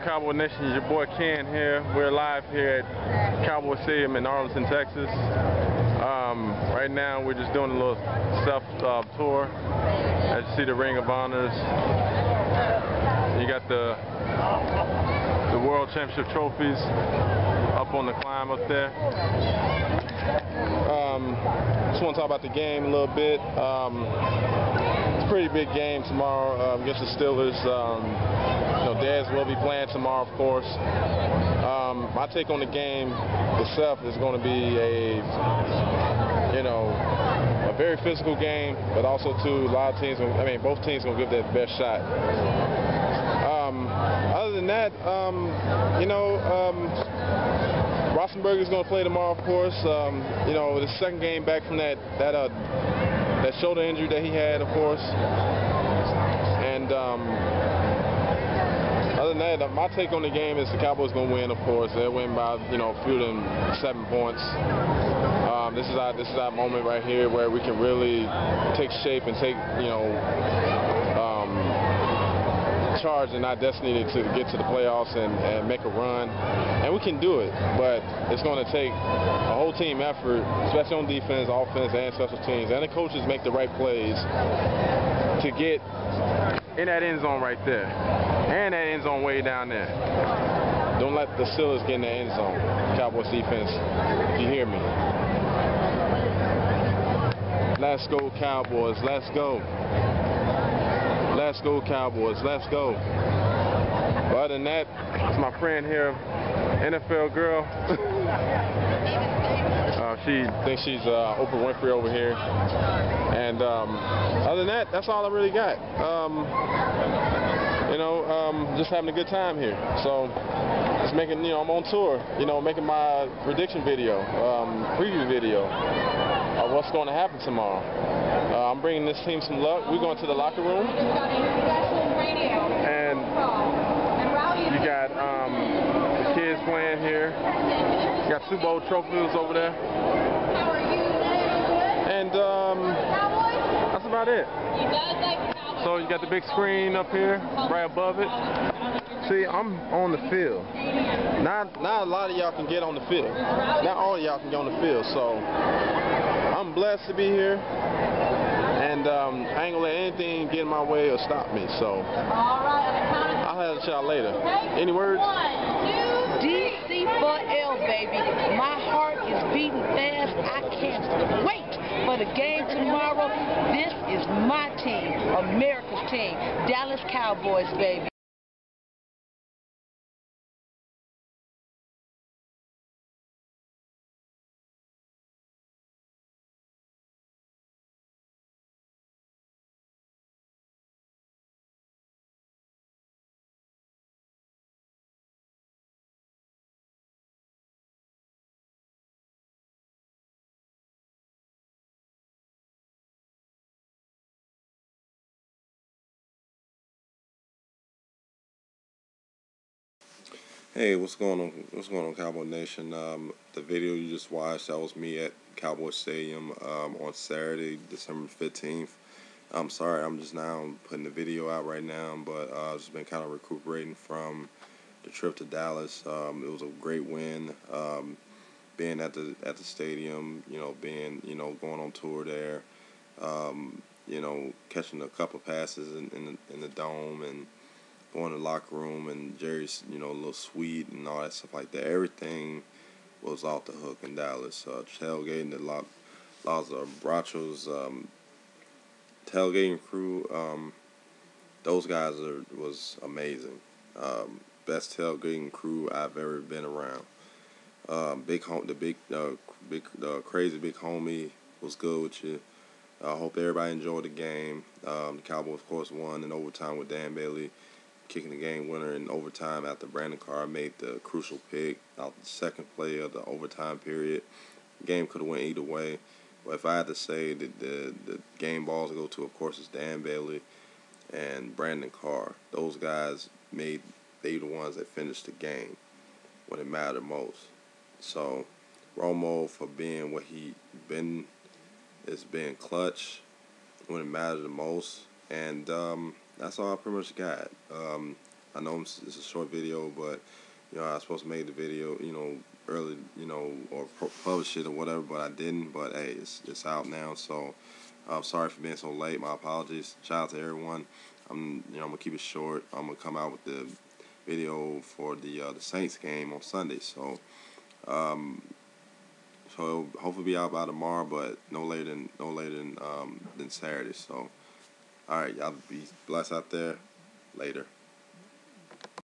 Cowboy Nation, your boy Ken here. We're live here at Cowboy Stadium in Arlington, Texas. Um, right now, we're just doing a little self uh, tour. As you see, the Ring of Honors. You got the the World Championship trophies up on the climb up there. Um, just want to talk about the game a little bit. Um, it's a pretty big game tomorrow uh, against the Steelers. You know, Dez will be playing tomorrow, of course. Um, my take on the game itself is going to be a, you know, a very physical game, but also too a lot of teams. I mean, both teams going to give their best shot. Um, other than that, um, you know, um, Rosenberg is going to play tomorrow, of course. Um, you know, the second game back from that that uh, that shoulder injury that he had, of course. And um, other than that, my take on the game is the Cowboys going to win, of course. They'll win by you know fewer than seven points. Um, this is our this is our moment right here where we can really take shape and take you know um, charge in our destiny to get to the playoffs and, and make a run. And we can do it, but it's going to take a whole team effort, especially on defense, offense, and special teams. And the coaches make the right plays to get in that end zone right there. And that end zone way down there. Don't let the Steelers get in the end zone. Cowboys defense, you hear me. Let's go, Cowboys. Let's go. Let's go, Cowboys. Let's go. But other than that, it's my friend here, NFL girl. uh, she thinks she's uh, Oprah Winfrey over here. And um, other than that, that's all I really got. Um, you know, um, just having a good time here. So, just making, you know, I'm on tour. You know, making my prediction video, um, preview video of what's going to happen tomorrow. Uh, I'm bringing this team some luck. We're going to the locker room. And you got um, the kids playing here. You got Super Bowl trophies over there. And um, that's about it. So you got the big screen up here, right above it. See, I'm on the field. Not, not a lot of y'all can get on the field. Not all of y'all can get on the field. So I'm blessed to be here. And um, I ain't gonna let anything get in my way or stop me. So I'll have a y'all later. Any words? DC4L, baby. My heart is beating fast. I can't wait for the game tomorrow. This is my team, America's team, Dallas Cowboys, baby. Hey, what's going on? What's going on, Cowboy Nation? Um, the video you just watched, that was me at Cowboy Stadium um, on Saturday, December 15th. I'm sorry, I'm just now putting the video out right now, but uh, I've just been kind of recuperating from the trip to Dallas. Um, it was a great win. Um, being at the at the stadium, you know, being you know going on tour there, um, you know, catching a couple passes in in the, in the dome and going to the locker room and Jerry's, you know, a little suite and all that stuff like that. Everything was off the hook in Dallas. Uh, tailgating the lot, lots of Brachos, um, tailgating crew. Um, those guys are was amazing. Um, best tailgating crew I've ever been around. Um, big home, the big, uh, big, uh, crazy big homie was good with you. I hope everybody enjoyed the game. Um, the Cowboys, of course, won in overtime with Dan Bailey kicking the game winner in overtime after Brandon Carr made the crucial pick out the second play of the overtime period. The game could have went either way. But if I had to say that the, the game balls go to, of course, is Dan Bailey and Brandon Carr. Those guys made they the ones that finished the game when it mattered most. So Romo for being what he been is being clutch when it mattered the most. And um, that's all I pretty much got. Um, I know it's, a short video, but you know I was supposed to make the video, you know, early, you know, or publish it or whatever, but I didn't. But hey, it's it's out now, so I'm sorry for being so late. My apologies. Shout out to everyone. I'm you know I'm gonna keep it short. I'm gonna come out with the video for the uh, the Saints game on Sunday. So um, so hopefully be out by tomorrow, but no later than no later than um, than Saturday. So all right, y'all be blessed out there. Later.